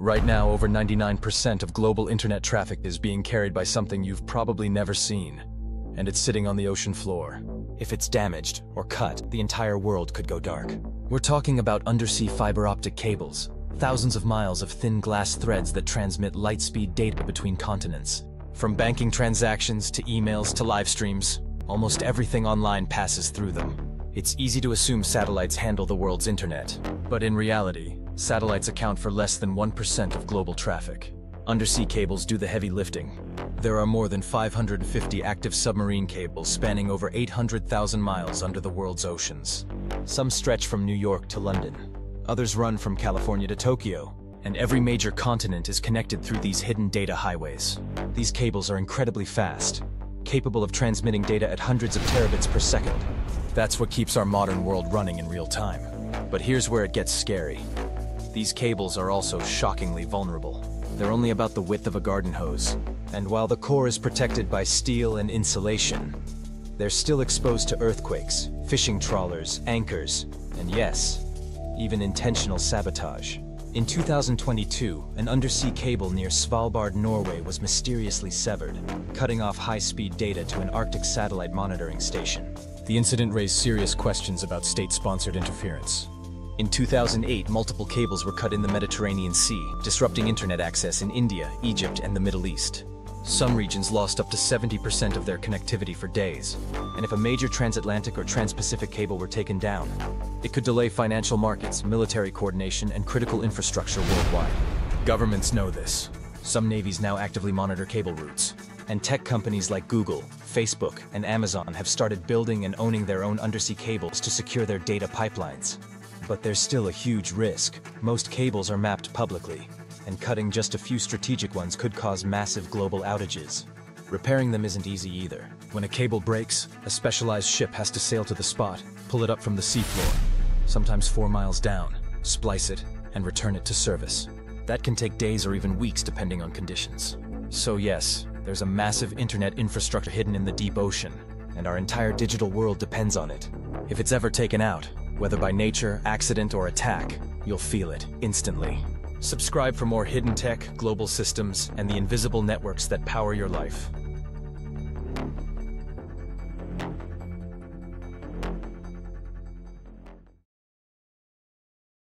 Right now, over 99% of global internet traffic is being carried by something you've probably never seen. And it's sitting on the ocean floor. If it's damaged or cut, the entire world could go dark. We're talking about undersea fiber optic cables, thousands of miles of thin glass threads that transmit light-speed data between continents. From banking transactions to emails to live streams, almost everything online passes through them. It's easy to assume satellites handle the world's internet, but in reality, satellites account for less than 1% of global traffic. Undersea cables do the heavy lifting. There are more than 550 active submarine cables spanning over 800,000 miles under the world's oceans. Some stretch from New York to London. Others run from California to Tokyo, and every major continent is connected through these hidden data highways. These cables are incredibly fast, capable of transmitting data at hundreds of terabits per second. That's what keeps our modern world running in real time. But here's where it gets scary. These cables are also shockingly vulnerable. They're only about the width of a garden hose, and while the core is protected by steel and insulation, they're still exposed to earthquakes, fishing trawlers, anchors, and yes, even intentional sabotage. In 2022, an undersea cable near Svalbard, Norway was mysteriously severed, cutting off high-speed data to an Arctic satellite monitoring station. The incident raised serious questions about state-sponsored interference. In 2008, multiple cables were cut in the Mediterranean Sea, disrupting internet access in India, Egypt, and the Middle East. Some regions lost up to 70% of their connectivity for days, and if a major transatlantic or trans-Pacific cable were taken down, it could delay financial markets, military coordination, and critical infrastructure worldwide. Governments know this. Some navies now actively monitor cable routes, and tech companies like Google, Facebook, and Amazon have started building and owning their own undersea cables to secure their data pipelines. But there's still a huge risk. Most cables are mapped publicly, and cutting just a few strategic ones could cause massive global outages. Repairing them isn't easy either. When a cable breaks, a specialized ship has to sail to the spot, pull it up from the seafloor, sometimes four miles down, splice it, and return it to service. That can take days or even weeks depending on conditions. So yes, there's a massive internet infrastructure hidden in the deep ocean, and our entire digital world depends on it. If it's ever taken out, whether by nature, accident, or attack, you'll feel it instantly. Subscribe for more hidden tech, global systems, and the invisible networks that power your life.